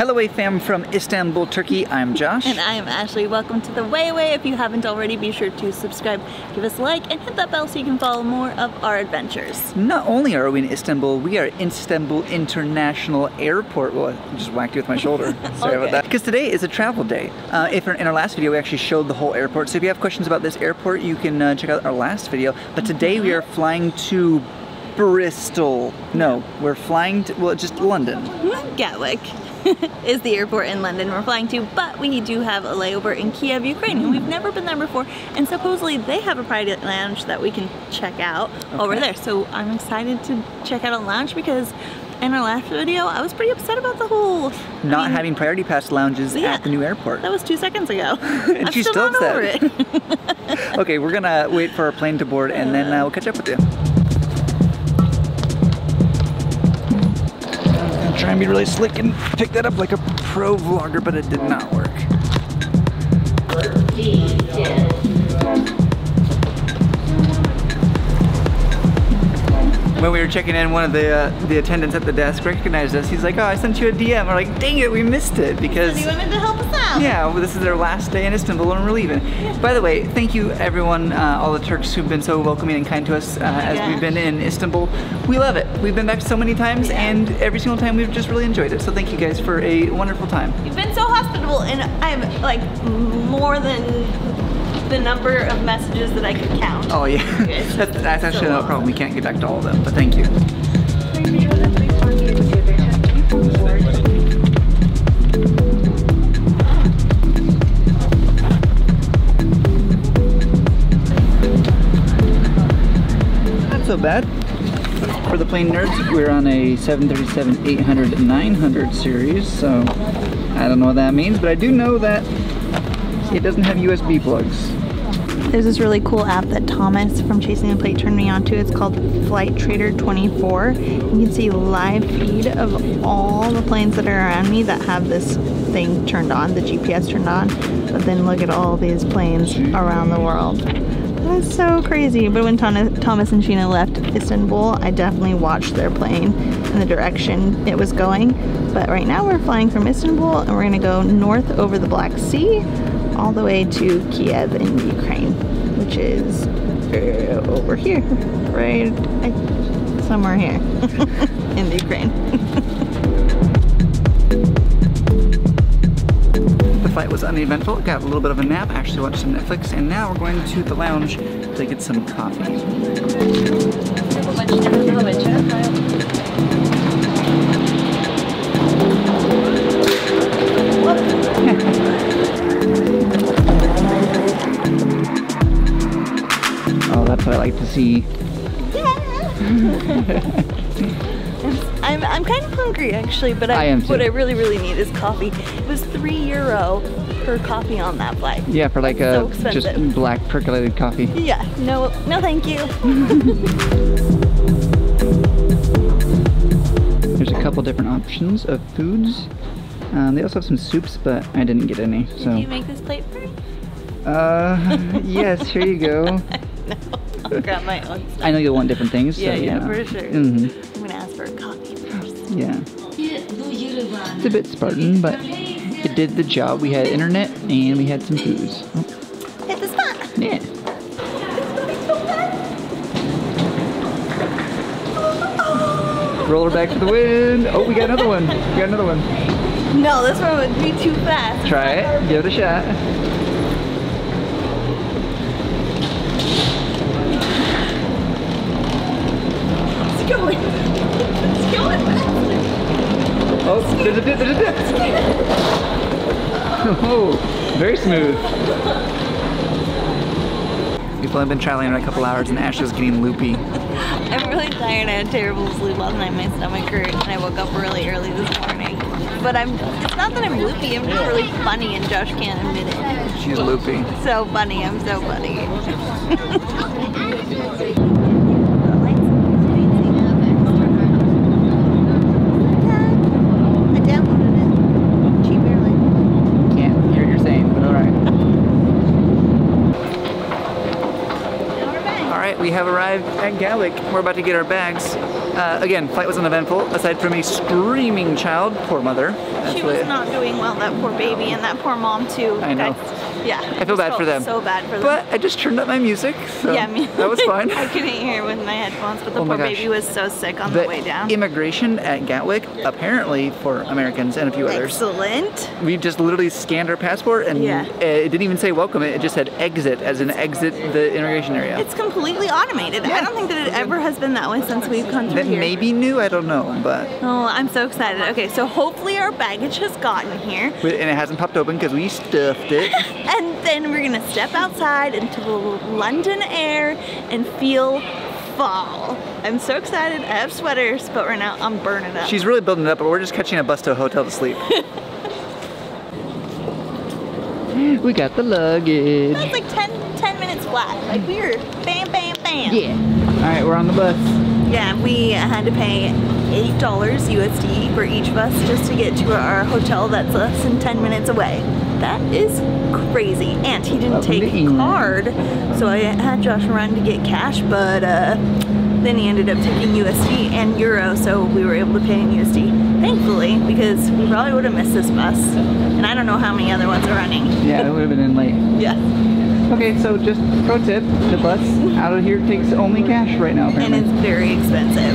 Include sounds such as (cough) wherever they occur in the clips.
Hello, Way fam from Istanbul, Turkey. I'm Josh. And I am Ashley. Welcome to the Way Away. If you haven't already, be sure to subscribe, give us a like, and hit that bell so you can follow more of our adventures. Not only are we in Istanbul, we are in Istanbul International Airport. Well, I just whacked you with my shoulder. (laughs) Sorry about that. Because today is a travel day. Uh, if in our last video, we actually showed the whole airport. So if you have questions about this airport, you can uh, check out our last video. But today we are flying to Bristol. No, we're flying to, well, just London. Gatwick (laughs) is the airport in London we're flying to, but we do have a layover in Kiev, Ukraine, and we've never been there before. And supposedly they have a private lounge that we can check out over there. So I'm excited to check out a lounge because in our last video, I was pretty upset about the whole I Not mean, having priority pass lounges Yeah. at the new airport. That was two seconds ago. (laughs) And I'm she's still, still upset. it. (laughs) Okay, we're gonna wait for our plane to board and then uh, we'll catch up with you. I'm gonna try and be really slick and pick that up like a pro vlogger, but it did not work. When we were checking in, one of the uh, the attendants at the desk recognized us. He's like, "Oh, I sent you a DM." We're like, "Dang it, we missed it because." you wanted to help us out. Yeah, well, this is their last day in Istanbul and we're leaving. By the way, thank you everyone, uh, all the Turks who've been so welcoming and kind to us uh, as we've been in Istanbul. We love it. We've been back so many times Yeah. and every single time we've just really enjoyed it. So thank you guys for a wonderful time. You've been so hospitable, and I'm like more than the number of messages that I could count. Oh yeah, (laughs) (laughs) that's, that's actually So no problem. We can't get back to all of them, but thank you. Not so bad. For the plane nerds, we're on a 737 800 900 series, so I don't know what that means, but I do know that it doesn't have USB plugs. There's this really cool app that Thomas from Chasing the Plate turned me onto. It's called Flightradar24. You can see live feed of all the planes that are around me that have this thing turned on, the GPS turned on. But then look at all these planes around the world. That's so crazy. But when Thomas and Sheena left Istanbul, I definitely watched their plane and the direction it was going. But right now we're flying from Istanbul and we're gonna go north over the Black Sea all the way to Kiev in Ukraine, which is uh, over here, (laughs) right I- somewhere here (laughs) in the Ukraine. (laughs) The flight was uneventful. Got a little bit of a nap. Actually watched some Netflix, and now we're going to the lounge to get some coffee. Like to see. (laughs) I'm, I'm kind of hungry actually, but I, I what I really, really need is coffee. It was three euro per coffee on that flight. Yeah, for like So a expensive. just black percolated coffee. Yeah, no, no thank you. (laughs) There's a couple different options of foods. Um, they also have some soups, but I didn't get any. Did So, you make this plate for me? uh, (laughs) yes, here you go. no, I'll grab my own stuff. I know you'll want different things. Yeah, so, yeah, you know. for sure. Mhm. I'm gonna ask for a coffee first. Yeah. It's a bit Spartan, but it did the job. We had internet and we had some booze. Oh, Hit the spot. yeah. Roller back to the wind. Oh, we got another one. We got another one. No, this one would be too fast. Try it. Give it a shot. Oh, there's a dip, there's a dip. (laughs) Oh, very smooth. We've only been traveling in a couple hours and Ashley's getting loopy. (laughs) I'm really tired. I had terrible sleep last night. My stomach hurt, and I woke up really early this morning. But I'm. It's not that I'm loopy. I'm just really funny, and Josh can't admit it. She's loopy. So funny. I'm so funny. (laughs) I downloaded it. Cheap airline. Can't hear what you're saying, but alright. Now we're back. we have arrived at Gatwick. We're about to get our bags. Uh, again, flight was uneventful, aside from a screaming child, poor mother. That's she was not doing well, that poor baby, and that poor mom too. I know. Guys, yeah. I feel bad for them. So bad for them. But I just turned up my music, so yeah, me. that was fine. (laughs) I couldn't hear with my headphones, but the Oh poor baby was so sick on the, way down. immigration at Gatwick, apparently for Americans and a few others, Excellent. we just literally scanned our passport and Yeah. it didn't even say welcome. It just said exit, as in exit the immigration area. It's completely automated. I don't think that it ever has been that way since we've come through that here. may be new, I don't know, but Oh, I'm so excited. Okay, so hopefully our baggage has gotten here. and it hasn't popped open because we stuffed it. (laughs) And then we're gonna step outside into the London air and feel fall. I'm so excited. I have sweaters, but right now I'm burning up. She's really building it up, but we're just catching a bus to a hotel to sleep. (laughs) we got the luggage. That's like 10, 10 minutes flat. Like we were bam, bam, bam. Yeah. All right, we're on the bus. Yeah, we had to pay $8 USD for each of us just to get to our hotel that's less than 10 minutes away. That is crazy. And he didn't take a card, so I had Josh run to get cash, but uh, then he ended up taking USD and Euro, so we were able to pay in USD. Thankfully, because we probably would have missed this bus. And I don't know how many other ones are running. Yeah, it would have been in late. (laughs) Yeah. Okay, so just pro tip, the bus out of here takes only cash right now, And it's very expensive.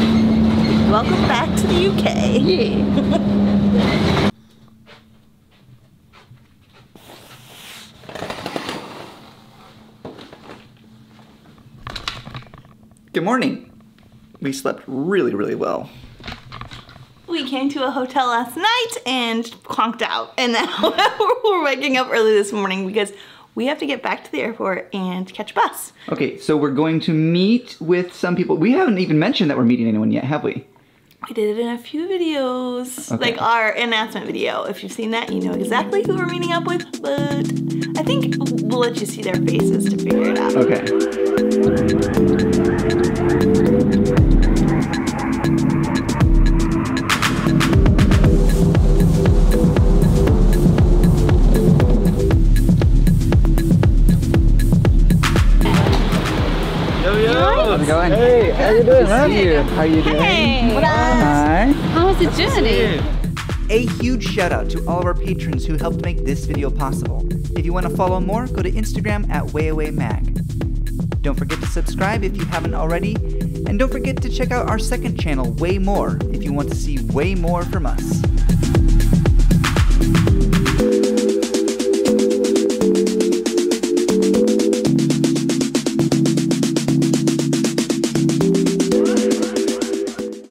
Welcome back to the UK. Yeah. (laughs) Good morning. We slept really, really well. We came to a hotel last night and conked out. And now (laughs) we're waking up early this morning because we have to get back to the airport and catch a bus. Okay, so we're going to meet with some people. We haven't even mentioned that we're meeting anyone yet, have we? We did it in a few videos, Okay. like our announcement video. If you've seen that, you know exactly who we're meeting up with, but I think we'll let you see their faces to figure it out. Okay. Yo, yo. How's it going? Hey, how you doing, man? See you. How you doing? Hey, what up? Hi. How's the journey? A huge shout out to all of our patrons who helped make this video possible. If you want to follow more, go to Instagram at WayAwayMag. Don't forget to subscribe if you haven't already, and don't forget to check out our second channel, Way More, if you want to see way more from us.